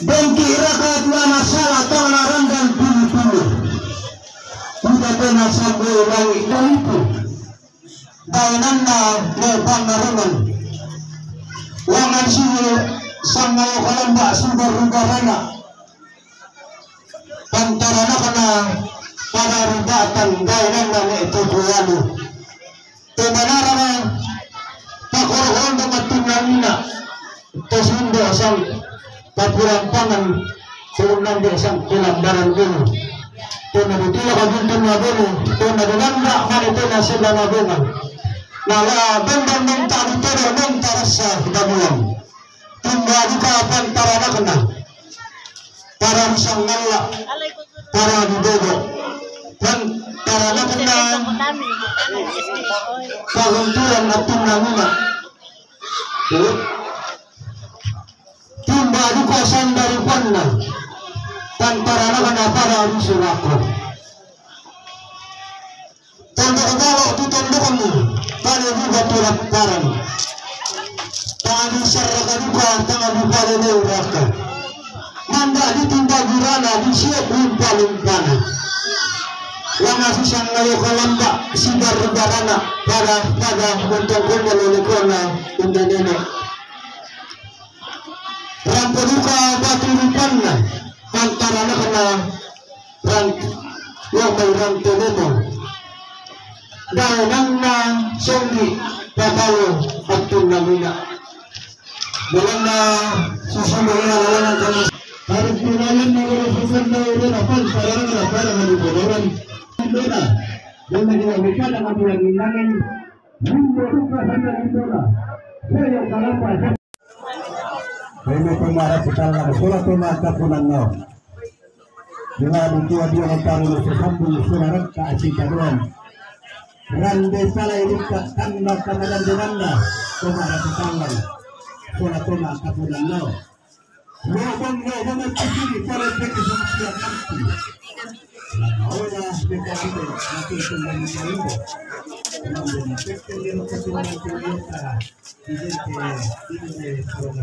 Dan kira dua masalah tanah rendang dulu-dulu. Tidak pernah sampai lagi itu. Daunanna lebang naruman. Wangan sini sama kalamba sumber rugarana. Pantarana kana para rubatan daunanna na ito buwalo. Temanara na pakorhon na matunamina. Tasundo sang papurampangan tunang di isang kulambaran dulu. Tuna ditila ka dito na dulu. Tuna dilanda man ito na sila na dulu. Nala bendang ng tali tere ng tarasa damulang. Tumba di ka pantara na kana. Para isang nala. Para di dogo. Pantara na kana. Pagunturan at tunamuna. Tumba di ka sandari panna. Pantara na kana para di sulako. Tanda kagalo tutondo kamu. Kali juga tulak parang. Tangan sarra ka duka tangan duka lele uraka. Nanda di tinda gurana di siap lumpa-lumpana. Yang asisang ngayo kalamba sidar rugarana para pada untuk kumpul lelekona unda nene. Rampo duka batu lupanna. Pantara na kana yang may ranto nemo dahil nang na songgi patayo at tunamina. Na na kami. Harus pinalin na wala susunod na ulit na pal para na para malubuloran. Ito na. Doon na ginawika na kami ang inangin. Mundo rupa sa nalito na. Saya kalapa. Pemarah sekarang ada surat pemata punanno. Dengan itu dia mengtaruh sesambung surat ke asing kaduan. Rande sala ini kanna kamadan denanda Tumara tutangan Sula tuma kapunan no Lobang no Mga kikini Para peke sa mga kampi Ahora Beka ito Natutunan ng kalimbo Rande na peke Lino kasunan ng tuyota Idente Idente Sula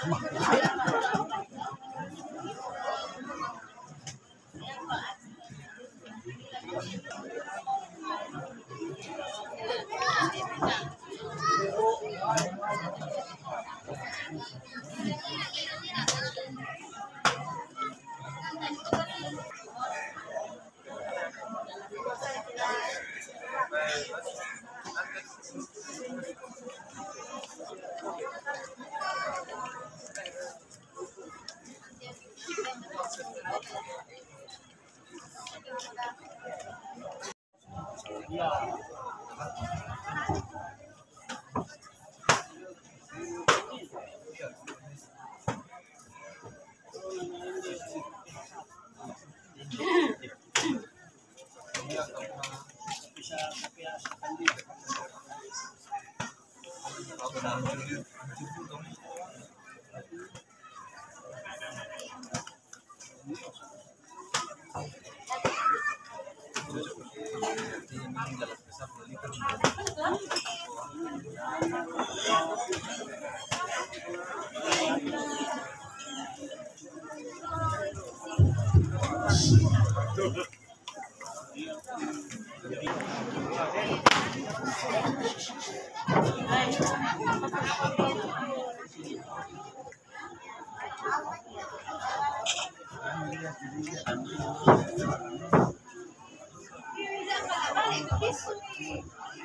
Terima kasih. Gracias. Isso.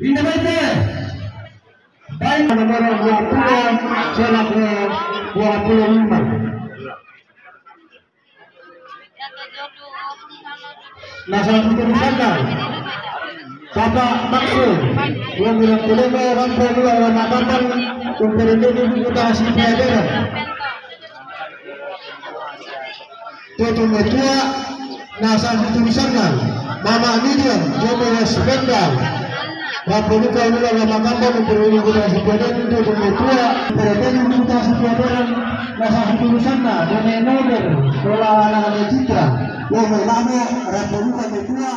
Pinamante. Baik nomor 20 celak ke 25. Nasa keputusan Kata maksud yang bilang kulema orang perlu orang makan untuk ini kita hasil pelajaran. Tutu metua nasa keputusan Mama Midian Jomo Spendal Nakumbuka yule wa Makamba nipeleke kutazipeleke ndio tumetua pelekeni mtazipeleke na sahibuni sana ndio neno ndio wala wana mejitra wewe nani Nakumbuka nikuwa